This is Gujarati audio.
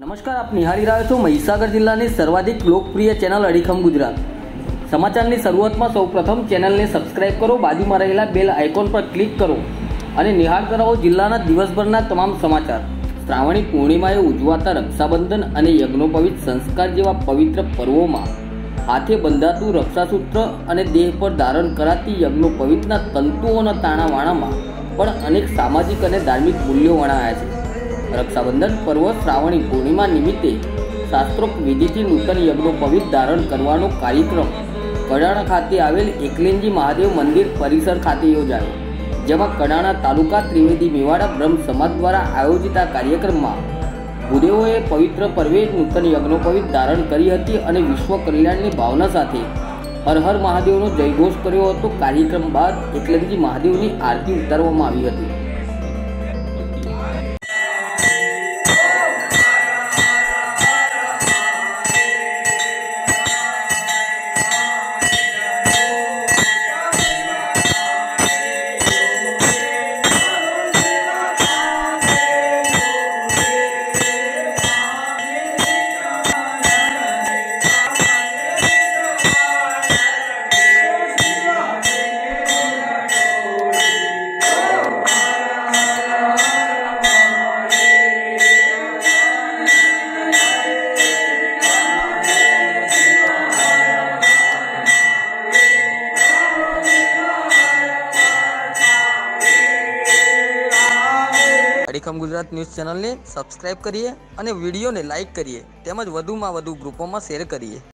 નમસ્કાર, આપ નિહાળી રહ્યા છો મહીસાગર જિલ્લાની સર્વાધિક લોકપ્રિય ચેનલ અડીખમ ગુજરાત. સમાચારની શરૂઆતમાં સૌપ્રથમ ચેનલને સબસ્ક્રાઇબ કરો, બાજુમાં રહેલા બેલ આઇકોન પર ક્લિક કરો અને નિહાળ કરાવો જિલ્લાના દિવસભરના તમામ સમાચાર. શ્રાવણી પૂર્ણિમાએ ઉજવાતા રક્ષાબંધન અને યજ્ઞોપવિત સંસ્કાર જેવા પવિત્ર પર્વોમાં હાથે બંધાતું રક્ષાસૂત્ર અને દેહ પર ધારણ કરાતી યજ્ઞોપવિતના તંતુઓના તાણાવાણામાં પણ અનેક સામાજિક અને ધાર્મિક મૂલ્યો વણાયા છે. રક્ષાબંધન પર્વ શ્રાવણી પૂર્ણિમા નિમિત્તે શાસ્ત્રોક્ત વિધિથી નૂતન યજ્ઞોપવિત ધારણ કરવાનો કાર્યક્રમ. કડાણા ખાતે આવેલ એકલિંગજી મહાદેવ મંદિર પરિસર ખાતે યોજાયો, જેમાં કડાણા તાલુકા ત્રિવેદી મેવાડા બ્રહ્મ સમાજ દ્વારા આયોજિત આ કાર્યક્રમમાં ભૂદેવોએ પવિત્ર પર્વે નૂતન યજ્ઞોપવિત ધારણ કરી હતી અને વિશ્વ કલ્યાણની ભાવના સાથે હર હર મહાદેવનો જયઘોષ કર્યો હતો. કાર્યક્રમ બાદ એકલંગજી મહાદેવની આરતી ઉતારવામાં આવી હતી. અડીખમ ગુજરાત ન્યૂઝ ચેનલને સબસ્ક્રાઇબ કરીએ અને વિડીયોને લાઇક કરીએ. તેમજ વધુમાં વધુ ગ્રુપોમાં શેર કરીએ.